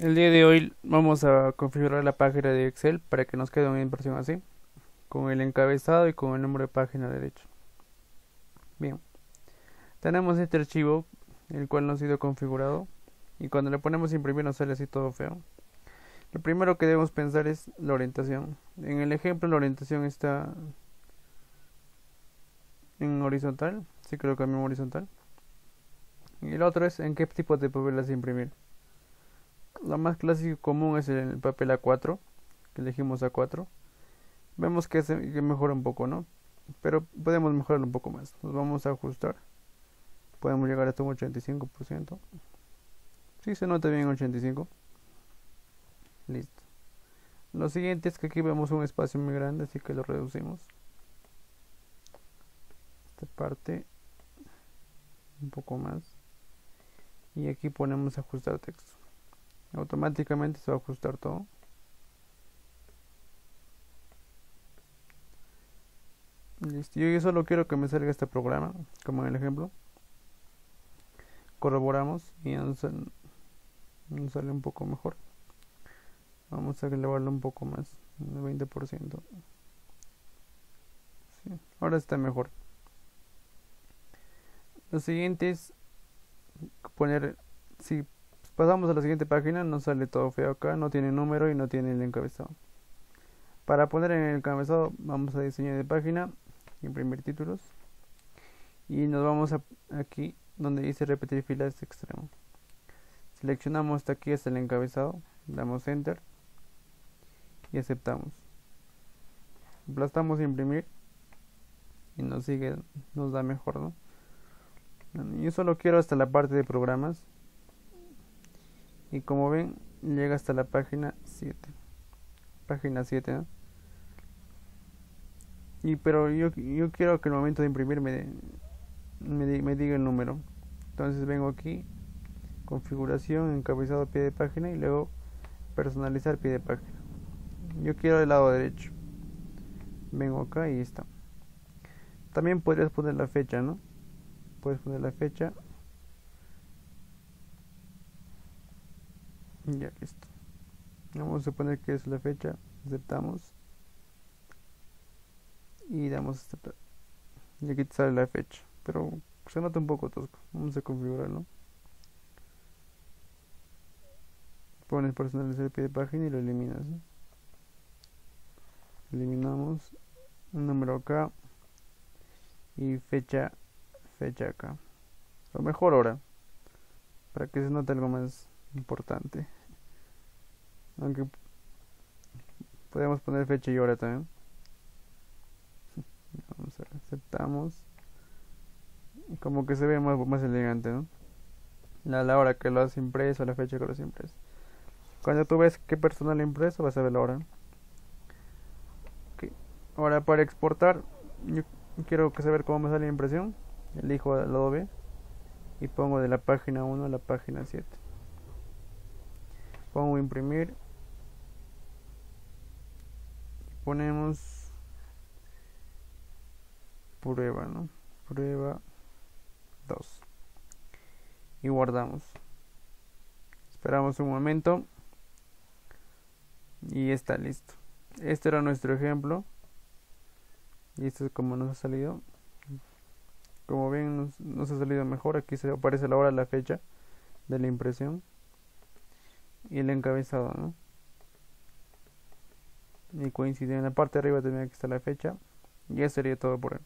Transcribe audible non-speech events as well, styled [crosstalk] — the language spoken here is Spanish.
El día de hoy vamos a configurar la página de Excel para que nos quede una impresión así, con el encabezado y con el número de página derecho. Bien, tenemos este archivo, el cual no ha sido configurado, y cuando le ponemos imprimir nos sale así todo feo. Lo primero que debemos pensar es la orientación. En el ejemplo la orientación está en horizontal, sí creo que en horizontal. Y el otro es en qué tipo de papel las imprimir. Lo más clásico y común es el papel A4, que elegimos A4. Vemos que, se, mejora un poco, ¿no? Pero podemos mejorarlo un poco más. Nos vamos a ajustar. Podemos llegar hasta un 85%. Sí, se nota bien 85. Listo. Lo siguiente es que aquí vemos un espacio muy grande, así que lo reducimos. Esta parte un poco más. Y aquí ponemos ajustar texto automáticamente se va a ajustar todo. Listo. yo solo quiero que me salga este programa como en el ejemplo. Corroboramos y nos, sale un poco mejor. Vamos a elevarlo un poco más un 20% ahora está mejor. Lo siguiente es poner si Pasamos a la siguiente página, nos sale todo feo acá, no tiene número y no tiene el encabezado. Para poner en el encabezado vamos a diseño de página, imprimir títulos y nos vamos aquí donde dice repetir filas extremo. Seleccionamos hasta aquí hasta el encabezado, damos enter y aceptamos. Aplastamos imprimir y nos sigue, nos da mejor, ¿no? Yo solo quiero hasta la parte de programas y como ven llega hasta la página 7 página 7 y pero yo, yo quiero que el momento de imprimir me, me, diga el número. Entonces vengo aquí configuración encabezado pie de página y luego personalizar pie de página. Yo quiero el lado derecho. Vengo acá y está. También podrías poner la fecha no puedes poner la fecha Ya listo. Vamos a poner que es la fecha. Aceptamos. Y damos aceptar. Y aquí te sale la fecha. Pero se nota un poco tosco. Vamos a configurarlo. Pones personalizar el pie de página y lo eliminas. Eliminamos un número acá y fecha fecha acá. Lo mejor ahora para que se note algo más importante. Aunque podemos poner fecha y hora también. [laughs] Vamos a aceptamos. Como que se ve más, más elegante, ¿no? La, hora que lo has impreso, la fecha que lo has impreso. Cuando tú ves qué personal impreso, vas a ver la hora. Ahora para exportar, yo quiero saber cómo me sale la impresión. Elijo B y pongo de la página 1 a la página 7 pongo imprimir ponemos prueba no prueba 2 y guardamos. Esperamos un momento. Y está listo. Este era nuestro ejemplo. Y esto es como nos ha salido. Como ven nos, nos ha salido mejor. Aquí se aparece la hora la fecha de la impresión. Y el encabezado, ¿no? Y coincide en la parte de arriba también aquí está la fecha. Y eso sería todo por hoy.